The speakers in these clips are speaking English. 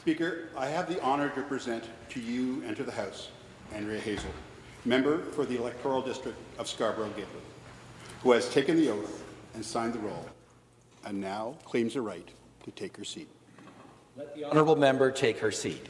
Speaker, I have the honour to present to you and to the House Andrea Hazell, member for the electoral district of Scarborough-Guildwood, who has taken the oath and signed the roll, and now claims the right to take her seat. Let the honourable member take her seat.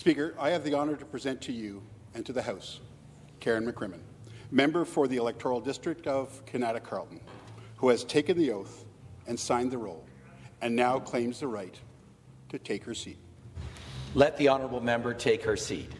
Speaker, I have the honour to present to you and to the House Karen McCrimmon, member for the electoral district of Kanata Carleton, who has taken the oath and signed the roll, and now claims the right to take her seat. Let the honourable member take her seat.